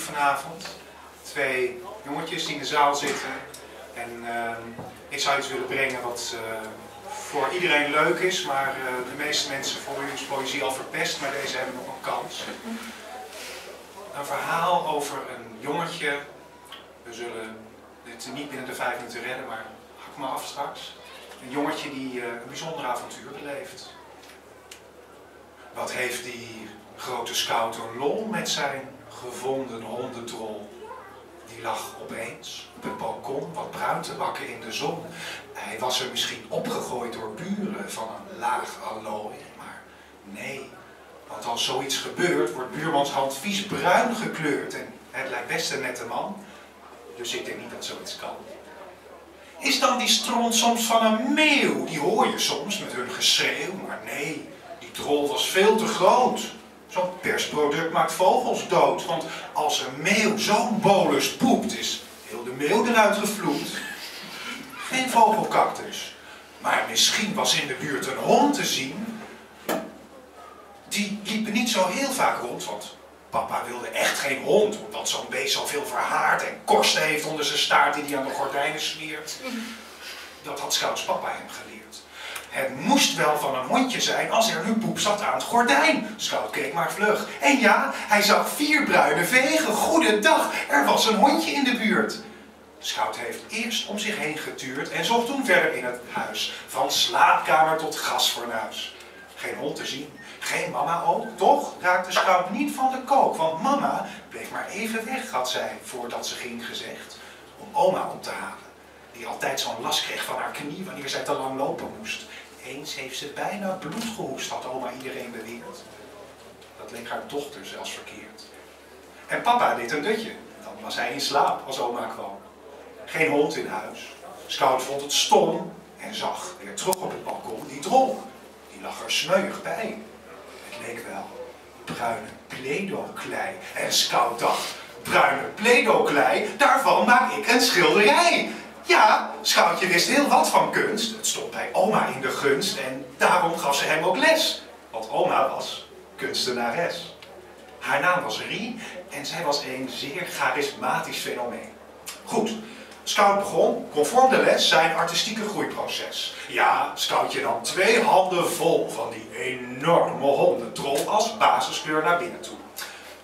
vanavond. Twee jongetjes die in de zaal zitten. En ehm, ik zou iets willen brengen wat eh, voor iedereen leuk is, maar eh, de meeste mensen voor is poëzie al verpest, maar deze hebben nog een kans. Een verhaal over een jongetje. We zullen dit niet binnen de vijf minuten redden, maar hak me af straks. Een jongetje die eh, een bijzonder avontuur beleeft. Wat heeft die grote scout een lol met zijn gevonden hondentrol? Die lag opeens op het balkon wat bruin te bakken in de zon. Hij was er misschien opgegooid door buren van een laag allooi, maar nee. Want als zoiets gebeurt, wordt buurmans hand vies bruin gekleurd. En het lijkt best een nette man, dus ik denk niet dat zoiets kan. Is dan die stront soms van een meeuw? Die hoor je soms met hun geschreeuw, maar nee, die trol was veel te groot. Zo'n persproduct maakt vogels dood, want als een meeuw zo'n bolus poept, is heel de meeuw eruit gevloept. Geen vogelcactus, maar misschien was in de buurt een hond te zien. Die liepen niet zo heel vaak rond, want papa wilde echt geen hond, omdat zo'n beest zoveel verhaard en korsten heeft onder zijn staart die hij aan de gordijnen smeert. Dat had Scouts papa hem geleerd. Het moest wel van een hondje zijn als er nu poep zat aan het gordijn. Scout keek maar vlug. En ja, hij zag vier bruine vegen. Goedendag, er was een hondje in de buurt. Scout heeft eerst om zich heen getuurd en zocht toen verder in het huis. Van slaapkamer tot gasfornuis. Geen hond te zien, geen mama ook. Toch raakte Scout niet van de kook, want mama bleef maar even weg, had zij, voordat ze ging gezegd, om oma op te halen. Die altijd zo'n last kreeg van haar knie wanneer zij te lang lopen moest. Eens heeft ze bijna bloed gehoest, had oma iedereen beweerd. Dat leek haar dochter zelfs verkeerd. En papa deed een dutje. Dan was hij in slaap als oma kwam. Geen hond in huis. Scout vond het stom en zag weer terug op het balkon die drol. Die lag er smeuig bij. Het leek wel bruine pledo-klei. En Scout dacht, bruine pledo-klei, daarvan maak ik een schilderij. Ja, Schoutje wist heel wat van kunst. Het stond bij oma in de gunst en daarom gaf ze hem ook les. Want oma was kunstenares. Haar naam was Rie en zij was een zeer charismatisch fenomeen. Goed, Scout begon, conform de les, zijn artistieke groeiproces. Ja, Scoutje nam twee handen vol van die enorme hondentrol als basiskleur naar binnen toe.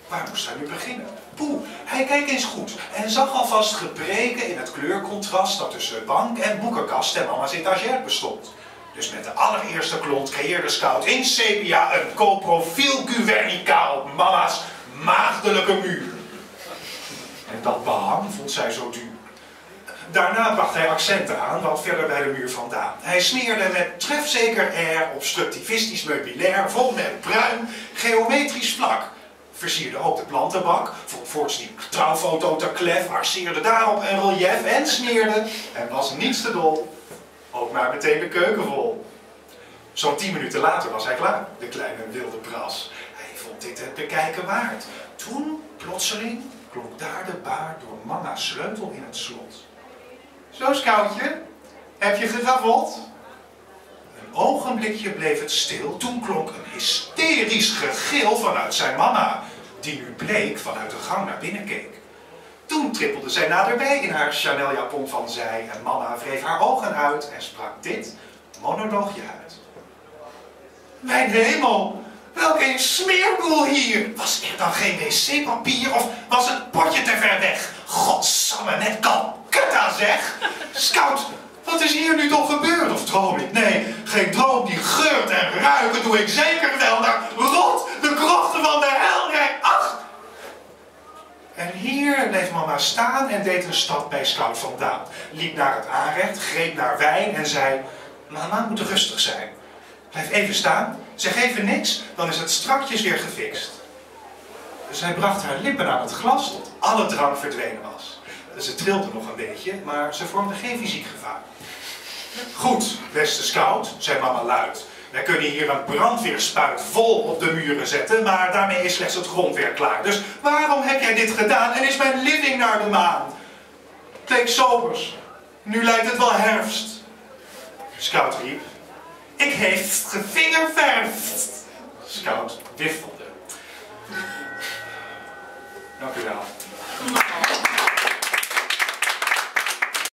Waar moest hij nu beginnen? Poeh, hij keek eens goed en zag alvast gebreken in het kleurcontrast dat tussen bank en boekenkast en mama's etagère bestond. Dus met de allereerste klont creëerde Scout in sepia een co-profiel Guernica mama's maagdelijke muur. En dat behang vond zij zo duur. Daarna bracht hij accenten aan, wat verder bij de muur vandaan. Hij smeerde met trefzeker air obstructivistisch meubilair, vol met bruin, geometrisch vlak. Versierde ook de plantenbak, voorts die trouwfoto te klef, arceerde daarop een relief en smeerde, en was niets te dol, ook maar meteen de keuken vol. Zo'n tien minuten later was hij klaar, de kleine wilde bras. Hij vond dit het bekijken waard. Toen, plotseling, klonk daar de baar door mama's sleutel in het slot. Zo, scoutje, heb je geraffeld? Een ogenblikje bleef het stil, toen klonk een hysterisch gegil vanuit zijn mama, die nu bleek vanuit de gang naar binnen keek. Toen trippelde zij naderbij in haar Chanel-japon van zij en mama wreef haar ogen uit en sprak dit monoloogje uit. Mijn hemel, welk een smeerboel hier! Was er dan geen wc-papier of was het potje te ver weg? Godsamme, net Calcutta zeg! Scout, wat is hier nu toch gebeurd? Of droom ik? Nee, geen droom, die geurt en ruiken doe ik zeker wel naar rot, de krochten van de hel, nee, ach! En mama staan en deed een stap bij Scout vandaan. Liep naar het aanrecht, greep naar wijn en zei... Mama moet rustig zijn. Blijf even staan, zeg even niks, dan is het strakjes weer gefixt. Zij bracht haar lippen aan het glas tot alle drank verdwenen was. Ze trilde nog een beetje, maar ze vormde geen fysiek gevaar. Goed, beste scout, zei mama luid. Wij kunnen hier een brandweerspuit vol op de muren zetten, maar daarmee is slechts het grondwerk klaar. Dus waarom heb jij dit gedaan en is mijn living naar de maan? Leek zomers. Nu lijkt het wel herfst. Scout riep. Ik heeft gevingerverfd. Scout wiffelde. Dank u wel.